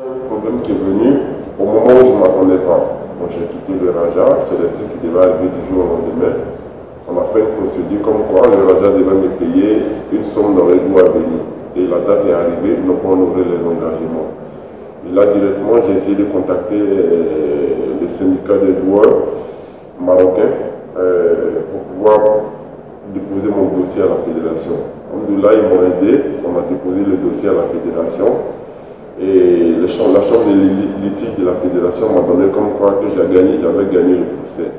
Un problème qui est venu au moment où je ne m'attendais pas. Quand j'ai quitté le Raja, c'était des trucs qui devaient arriver du jour au lendemain. On a fait une procédure comme quoi le Raja devait me payer une somme dans les jours à venir. Et la date est arrivée, ils n'ont pas honoré les engagements. Et là, directement, j'ai essayé de contacter euh, les syndicats des joueurs marocains euh, pour pouvoir déposer mon dossier à la fédération. Là, ils m'ont aidé, on a déposé le dossier à la fédération. Et la chambre de litige de la fédération m'a donné comme quoi que j'avais gagné, gagné le procès.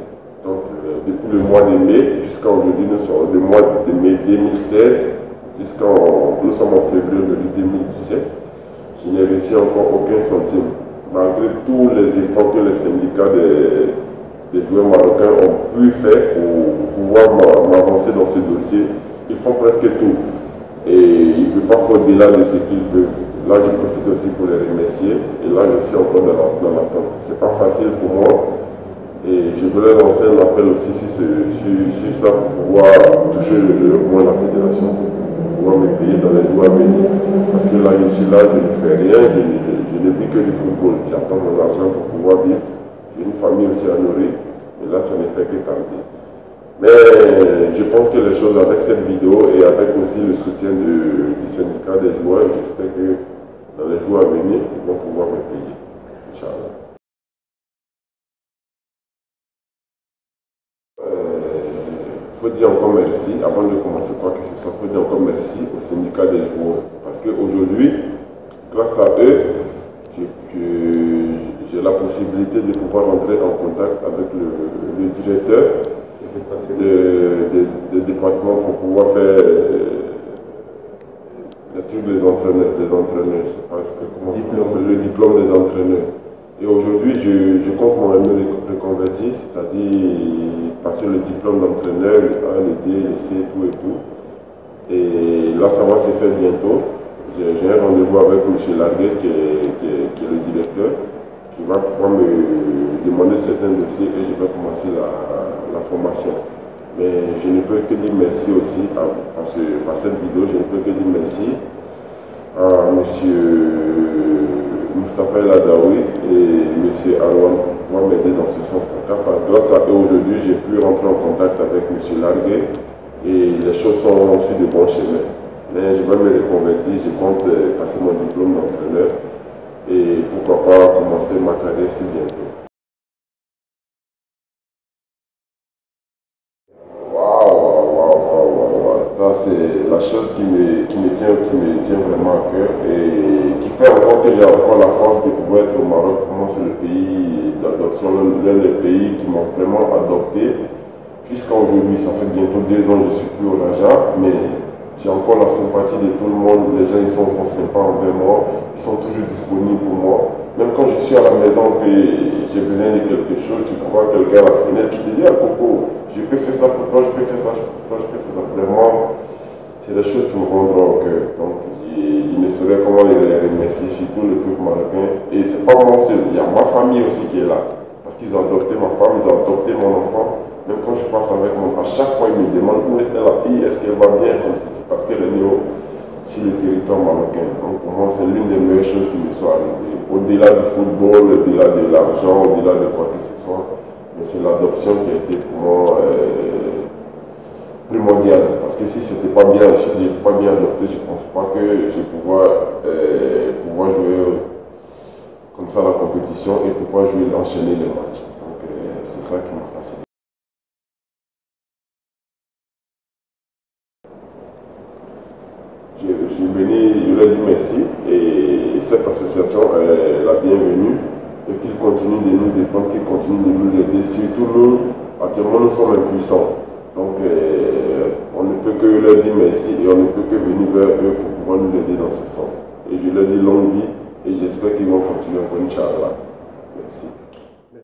Donc, euh, depuis le mois de mai jusqu'à aujourd'hui, nous sommes le mois de mai 2016 jusqu'à nous sommes en février 2017. Je n'ai reçu encore aucun centime. Malgré tous les efforts que les syndicats des joueurs marocains ont pu faire pour pouvoir m'avancer dans ce dossier, ils font presque tout. Et ils ne peuvent pas faire au-delà de ce qu'ils peuvent. Là, je profite aussi pour les remercier. Et là, je suis encore dans l'attente. Ce n'est pas facile pour moi. Et je voulais lancer un appel aussi sur, sur, ça pour pouvoir toucher le, au moins la fédération, pour pouvoir me payer dans les jours à venir. Parce que là, je suis là, je ne fais rien, je, je, ne vis que du football. J'attends mon argent pour pouvoir vivre. J'ai une famille aussi à nourrir. Et là, ça ne fait que tarder. Mais je pense que les choses avec cette vidéo et avec aussi le soutien du syndicat des joueurs, j'espère que dans les jours à venir, ils vont pouvoir me payer. Inch'Allah. Il euh, faut dire encore merci, avant de commencer quoi que ce soit, il faut dire encore merci au syndicat des joueurs. Parce qu'aujourd'hui, grâce à eux, j'ai la possibilité de pouvoir entrer en contact avec le, directeur de, département pour pouvoir faire le truc des entraîneurs, des entraîneurs, c'est parce que comment diplôme. le diplôme des entraîneurs. Et aujourd'hui, je, je, compte me reconvertir, c'est-à-dire passer le diplôme d'entraîneur, le A, le D, le C, tout et tout. Et là, ça va se faire bientôt. J'ai un rendez-vous avec M. Larguet, qui est, qui, est, le directeur, qui va pouvoir me demander certains dossiers et je vais commencer la, formation. Mais je ne peux que dire merci aussi, à, parce que par cette vidéo, je ne peux que dire merci à M. Mustafa El Adaoui et M. Arwan pour pouvoir m'aider dans ce sens-là. Grâce à eux, aujourd'hui, j'ai pu rentrer en contact avec M. Larguet et les choses sont sur de bons chemins. Mais je vais me reconvertir, je compte euh, passer mon diplôme d'entraîneur et pourquoi pas commencer ma carrière si bientôt. c'est la chose qui me, qui me, tient, qui me tient vraiment à cœur et qui fait encore que j'ai encore la force de pouvoir être au Maroc. Pour moi, c'est le pays d'adoption, l'un des pays qui m'ont vraiment adopté. Jusqu'à aujourd'hui, ça fait bientôt deux ans que je suis plus au Raja, mais j'ai encore la sympathie de tout le monde. Les gens, ils sont sympas envers moi. Ils sont toujours disponibles pour moi. Même quand je suis à la maison et j'ai besoin de quelque chose, tu crois quelqu'un à la fenêtre qui te dit Ah Coco, je peux faire ça pour toi, je peux faire ça pour toi, je peux faire ça. Vraiment, c'est des choses qui me rendent au cœur. Donc, je, ne saurais comment les, remercier, surtout le peuple marocain. Et c'est pas moi seul, il y a ma famille aussi qui est là. Parce qu'ils ont adopté ma femme, ils ont adopté mon enfant. Même quand je passe avec mon à chaque fois, ils me demandent où est la fille, est-ce qu'elle va bien, comme c'est parce qu'elle est née sur le territoire marocain. Donc, pour moi, c'est l'une des meilleures choses qui me soit arrivées au-delà du football, au-delà de l'argent, au-delà de quoi que ce soit. Mais c'est l'adoption qui a été pour moi euh, primordiale. Parce que si ce n'était pas bien, si je n'étais pas bien adopté, je ne pense pas que je pouvoir, euh, pouvoir jouer comme ça la compétition et pouvoir jouer, enchaîner les matchs. Donc euh, c'est ça qui m'a fasciné. Je, je, je leur dit merci et cette association est la bienvenue et qu'il continue de nous défendre, qu'il continue de nous aider. Surtout nous, actuellement, nous sommes impuissants. Donc, euh, on ne peut que leur dire merci et on ne peut que venir vers eux pour pouvoir nous aider dans ce sens. Et je leur dis longue vie et j'espère qu'ils vont continuer encore, Inch'Allah. Merci.